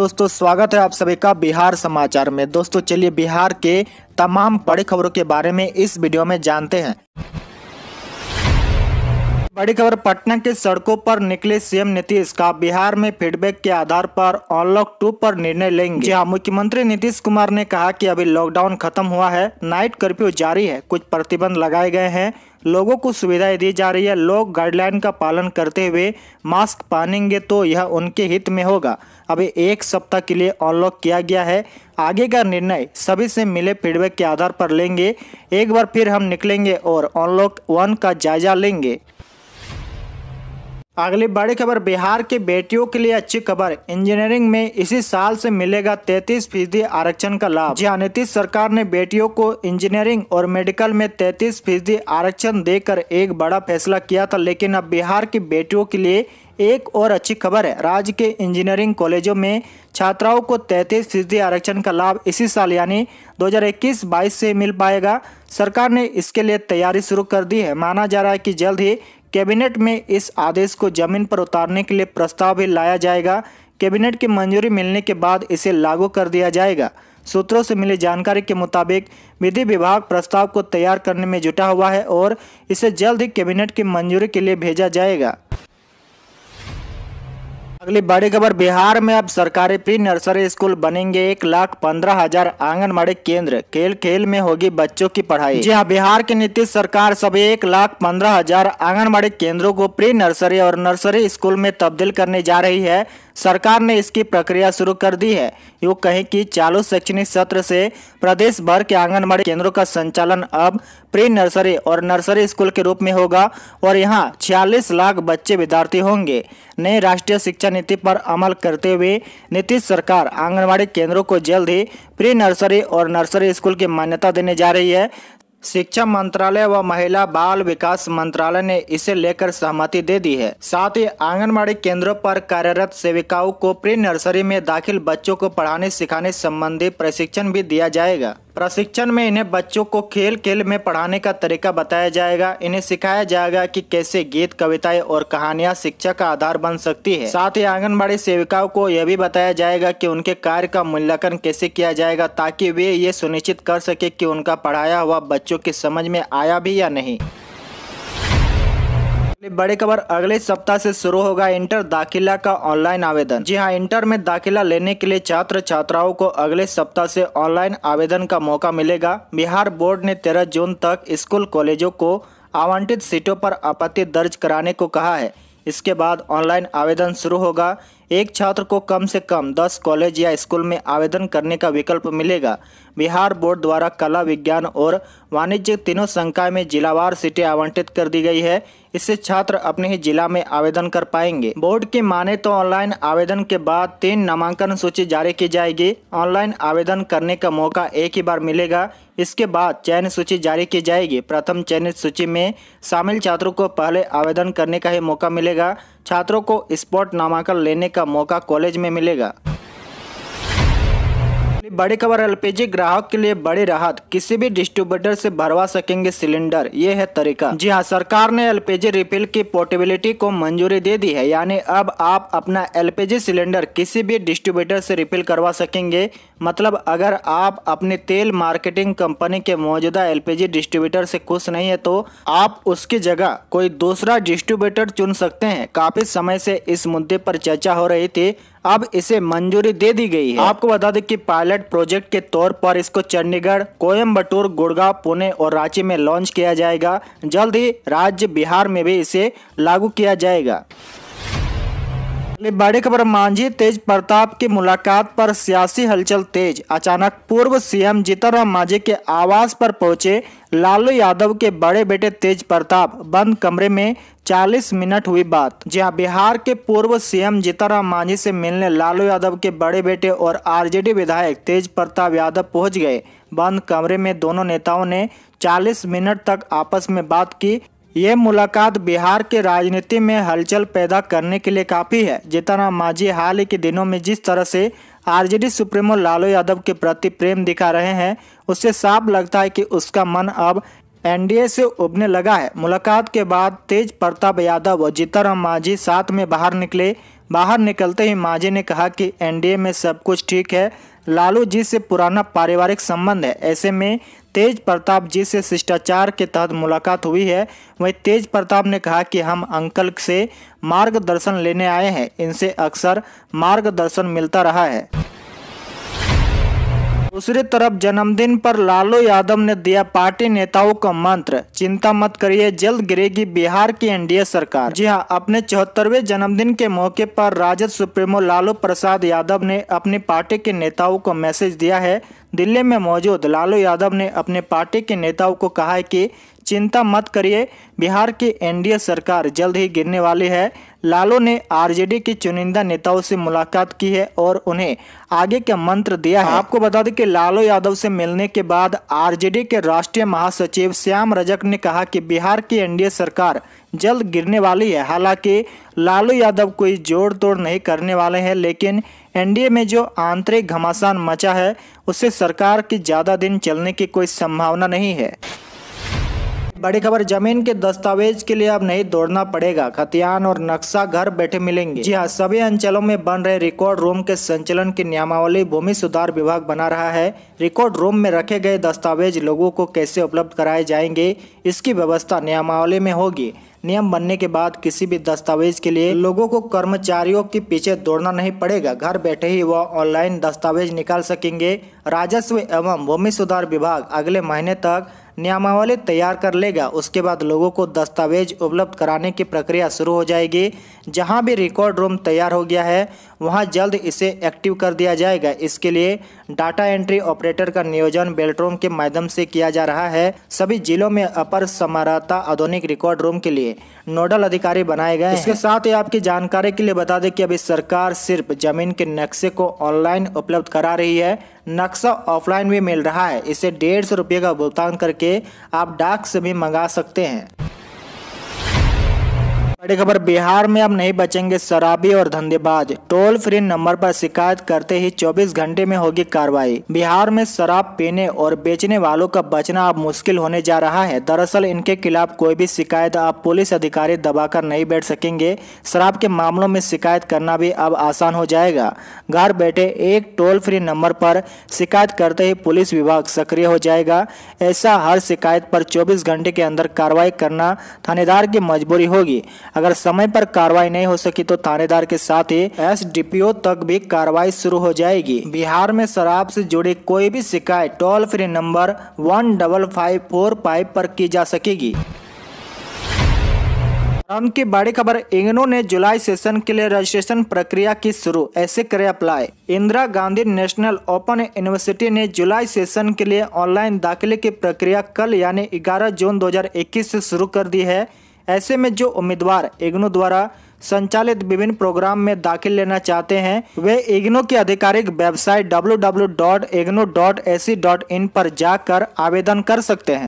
दोस्तों, स्वागत है आप सभी का बिहार समाचार में। दोस्तों, चलिए बिहार के तमाम बड़ी खबरों के बारे में इस वीडियो में जानते हैं। बड़ी खबर, पटना के सड़कों पर निकले सीएम नीतीश का बिहार में फीडबैक के आधार पर अनलॉक टू पर निर्णय लेंगे। जी हाँ मुख्यमंत्री नीतीश कुमार ने कहा कि अभी लॉकडाउन खत्म हुआ है, नाइट कर्फ्यू जारी है, कुछ प्रतिबंध लगाए गए हैं। लोगों को सुविधाएँ दी जा रही है। लोग गाइडलाइन का पालन करते हुए मास्क पहनेंगे तो यह उनके हित में होगा। अभी एक सप्ताह के लिए अनलॉक किया गया है। आगे का निर्णय सभी से मिले फीडबैक के आधार पर लेंगे। एक बार फिर हम निकलेंगे और अनलॉक वन का जायजा लेंगे। अगली बड़ी खबर, बिहार की बेटियों के लिए अच्छी खबर। इंजीनियरिंग में इसी साल से मिलेगा 33 फ़ीसदी आरक्षण का लाभ। जी हाँ नीतीश सरकार ने बेटियों को इंजीनियरिंग और मेडिकल में 33 फ़ीसदी आरक्षण देकर एक बड़ा फैसला किया था, लेकिन अब बिहार की बेटियों के लिए एक और अच्छी खबर है। राज्य के इंजीनियरिंग कॉलेजों में छात्राओं को तैतीस फ़ीसदी आरक्षण का लाभ इसी साल, यानी 2021-22 से मिल पाएगा। सरकार ने इसके लिए तैयारी शुरू कर दी है। माना जा रहा है कि जल्द ही कैबिनेट में इस आदेश को ज़मीन पर उतारने के लिए प्रस्ताव भी लाया जाएगा। कैबिनेट की मंजूरी मिलने के बाद इसे लागू कर दिया जाएगा। सूत्रों से मिली जानकारी के मुताबिक विधि विभाग प्रस्ताव को तैयार करने में जुटा हुआ है और इसे जल्द ही कैबिनेट की मंजूरी के लिए भेजा जाएगा। अगली बड़ी खबर, बिहार में अब सरकारी प्री नर्सरी स्कूल बनेंगे एक लाख पंद्रह हज़ार आंगनबाड़ी केंद्र। खेल खेल में होगी बच्चों की पढ़ाई। जी हाँ बिहार की नीतीश सरकार सभी एक लाख पंद्रह हज़ार आंगनबाड़ी केंद्रों को प्री नर्सरी और नर्सरी स्कूल में तब्दील करने जा रही है। सरकार ने इसकी प्रक्रिया शुरू कर दी है। यूँ कहें कि चालू शैक्षणिक सत्र से प्रदेश भर के आंगनबाड़ी केंद्रों का संचालन अब प्री नर्सरी और नर्सरी स्कूल के रूप में होगा और यहाँ छियालीस लाख बच्चे विद्यार्थी होंगे। नए राष्ट्रीय शिक्षा नीति पर अमल करते हुए नीतीश सरकार आंगनबाड़ी केंद्रों को जल्द ही प्री नर्सरी और नर्सरी स्कूल की मान्यता देने जा रही है। शिक्षा मंत्रालय व महिला बाल विकास मंत्रालय ने इसे लेकर सहमति दे दी है। साथ ही आंगनबाड़ी केंद्रों पर कार्यरत सेविकाओं को प्री नर्सरी में दाखिल बच्चों को पढ़ाने, सिखाने संबंधी प्रशिक्षण भी दिया जाएगा। प्रशिक्षण में इन्हें बच्चों को खेल खेल में पढ़ाने का तरीका बताया जाएगा। इन्हें सिखाया जाएगा कि कैसे गीत, कविताएँ और कहानियाँ शिक्षा का आधार बन सकती है। साथ ही आंगनबाड़ी सेविकाओं को यह भी बताया जाएगा कि उनके कार्य का मूल्यांकन कैसे किया जाएगा ताकि वे ये सुनिश्चित कर सके कि उनका पढ़ाया हुआ बच्चों की समझ में आया भी या नहीं। बड़ी खबर अगले सप्ताह से शुरू होगा इंटर दाखिला का ऑनलाइन आवेदन। जी हाँ इंटर में दाखिला लेने के लिए छात्र छात्राओं को अगले सप्ताह से ऑनलाइन आवेदन का मौका मिलेगा। बिहार बोर्ड ने 13 जून तक स्कूल कॉलेजों को आवंटित सीटों पर आपत्ति दर्ज कराने को कहा है। इसके बाद ऑनलाइन आवेदन शुरू होगा। एक छात्र को कम से कम 10 कॉलेज या स्कूल में आवेदन करने का विकल्प मिलेगा। बिहार बोर्ड द्वारा कला विज्ञान और वाणिज्य तीनों संकाय में जिलावार सीटें आवंटित कर दी गई है। इससे छात्र अपने ही जिला में आवेदन कर पाएँगे। बोर्ड की माने तो ऑनलाइन आवेदन के बाद तीन नामांकन सूची जारी की जाएगी। ऑनलाइन आवेदन करने का मौका एक ही बार मिलेगा। इसके बाद चयन सूची जारी की जाएगी। प्रथम चयनित सूची में शामिल छात्रों को पहले आवेदन करने का ही मौका मिलेगा। छात्रों को स्पॉट नामांकन लेने का मौका कॉलेज में मिलेगा। बड़ी खबर, एलपीजी ग्राहक के लिए बड़ी राहत। किसी भी डिस्ट्रीब्यूटर से भरवा सकेंगे सिलेंडर। ये है तरीका। जी हाँ सरकार ने एलपीजी रिफिल की पोर्टेबिलिटी को मंजूरी दे दी है। यानी अब आप अपना एलपीजी सिलेंडर किसी भी डिस्ट्रीब्यूटर से रिफिल करवा सकेंगे। मतलब अगर आप अपने तेल मार्केटिंग कंपनी के मौजूदा एलपीजी डिस्ट्रीब्यूटर से खुश नहीं है तो आप उसकी जगह कोई दूसरा डिस्ट्रीब्यूटर चुन सकते हैं। काफ़ी समय से इस मुद्दे पर चर्चा हो रही थी। अब इसे मंजूरी दे दी गई है। आपको बता दें कि पायलट प्रोजेक्ट के तौर पर इसको चंडीगढ़ कोयम्बटूर गुड़गांव, पुणे और रांची में लॉन्च किया जाएगा। जल्द ही राज्य बिहार में भी इसे लागू किया जाएगा। बड़ी खबर मांझी, तेज प्रताप की मुलाकात पर सियासी हलचल तेज। अचानक पूर्व सीएम जीतनराम मांझी के आवास पर पहुँचे लालू यादव के बड़े बेटे तेज प्रताप। बंद कमरे में 40 मिनट हुई बात। जी हाँ बिहार के पूर्व सीएम जीतनराम मांझी से मिलने लालू यादव के बड़े बेटे और आरजेडी विधायक तेज प्रताप यादव पहुँच गए। बंद कमरे में दोनों नेताओं ने 40 मिनट तक आपस में बात की। ये मुलाकात बिहार के राजनीति में हलचल पैदा करने के लिए काफ़ी है। जितना मांझी हाल के दिनों में जिस तरह से आरजेडी सुप्रीमो लालू यादव के प्रति प्रेम दिखा रहे हैं, उससे साफ़ लगता है कि उसका मन अब एनडीए से उबने लगा है। मुलाकात के बाद तेज प्रताप यादव और जीताराम मांझी साथ में बाहर निकले, बाहर निकलते ही मांझी ने कहा कि एनडीए में सब कुछ ठीक है लालू जी से पुराना पारिवारिक संबंध है। ऐसे में तेज प्रताप जी से शिष्टाचार के तहत मुलाकात हुई है। वहीं तेज प्रताप ने कहा कि हम अंकल से मार्गदर्शन लेने आए हैं। इनसे अक्सर मार्गदर्शन मिलता रहा है। दूसरी तरफ़ जन्मदिन पर लालू यादव ने दिया पार्टी नेताओं का मंत्र, चिंता मत करिए, जल्द गिरेगी बिहार की एनडीए सरकार। जी हाँ, अपने चौहत्तरवे जन्मदिन के मौके पर राजद सुप्रीमो लालू प्रसाद यादव ने अपनी पार्टी के नेताओं को मैसेज दिया है। दिल्ली में मौजूद लालू यादव ने अपने पार्टी के नेताओं को कहा है कि चिंता मत करिए, बिहार की एनडीए सरकार जल्द ही गिरने वाली है। लालू ने आरजेडी के चुनिंदा नेताओं से मुलाकात की है और उन्हें आगे का मंत्र दिया है। आपको बता दें कि लालू यादव से मिलने के बाद आरजेडी के राष्ट्रीय महासचिव श्याम रजक ने कहा कि बिहार की एनडीए सरकार जल्द गिरने वाली है। हालाँकि लालू यादव कोई जोड़ तोड़ नहीं करने वाले हैं, लेकिन एनडीए में जो आंतरिक घमासान मचा है उससे सरकार की ज़्यादा दिन चलने की कोई संभावना नहीं है। बड़ी खबर, ज़मीन के दस्तावेज़ के लिए अब नहीं दौड़ना पड़ेगा। खतियान और नक्शा घर बैठे मिलेंगे। जी हाँ सभी अंचलों में बन रहे रिकॉर्ड रूम के संचालन की नियमावली भूमि सुधार विभाग बना रहा है। रिकॉर्ड रूम में रखे गए दस्तावेज़ लोगों को कैसे उपलब्ध कराए जाएँगे, इसकी व्यवस्था नियमावली में होगी। नियम बनने के बाद किसी भी दस्तावेज़ के लिए लोगों को कर्मचारियों के पीछे दौड़ना नहीं पड़ेगा। घर बैठे ही वह ऑनलाइन दस्तावेज़ निकाल सकेंगे। राजस्व एवं भूमि सुधार विभाग अगले महीने तक नियमावली तैयार कर लेगा। उसके बाद लोगों को दस्तावेज़ उपलब्ध कराने की प्रक्रिया शुरू हो जाएगी। जहाँ भी रिकॉर्ड रूम तैयार हो गया है वहाँ जल्द इसे एक्टिव कर दिया जाएगा। इसके लिए डाटा एंट्री ऑपरेटर का नियोजन बेल्ट रूम के माध्यम से किया जा रहा है। सभी जिलों में अपर समरता आधुनिक रिकॉर्ड रूम के लिए नोडल अधिकारी बनाए गए इसके साथ ही आपकी जानकारी के लिए बता दें कि अभी सरकार सिर्फ़ ज़मीन के नक्शे को ऑनलाइन उपलब्ध करा रही है। नक्शा ऑफलाइन भी मिल रहा है। इसे डेढ़ सौ का भुगतान करके आप डाक से भी मंगा सकते हैं। बड़ी खबर, बिहार में अब नहीं बचेंगे शराबी और धंधेबाज। टोल फ्री नंबर पर शिकायत करते ही 24 घंटे में होगी कार्रवाई। बिहार में शराब पीने और बेचने वालों का बचना अब मुश्किल होने जा रहा है। दरअसल इनके खिलाफ कोई भी शिकायत अब पुलिस अधिकारी दबाकर नहीं बैठ सकेंगे। शराब के मामलों में शिकायत करना भी अब आसान हो जाएगा। घर बैठे एक टोल फ्री नंबर पर शिकायत करते ही पुलिस विभाग सक्रिय हो जाएगा। ऐसा हर शिकायत पर चौबीस घंटे के अंदर कार्रवाई करना थानेदार की मजबूरी होगी। अगर समय पर कार्रवाई नहीं हो सकी तो थानेदार के साथ ही एसडीपीओ तक भी कार्रवाई शुरू हो जाएगी। बिहार में शराब से जुड़ी कोई भी शिकायत toll free number one double five four five पर की जा सकेगी। की बड़ी खबर, इग्नो ने जुलाई सेशन के लिए रजिस्ट्रेशन प्रक्रिया की शुरू, ऐसे करे apply Indira Gandhi National Open University ने जुलाई सेशन के लिए ऑनलाइन दाखिले की प्रक्रिया कल, यानी 11 जून 2021 से शुरू कर दी है। ऐसे में जो उम्मीदवार इग्नो द्वारा संचालित विभिन्न प्रोग्राम में दाखिल लेना चाहते हैं, वे इग्नो की आधिकारिक वेबसाइट डब्ल्यू पर जाकर आवेदन कर सकते हैं।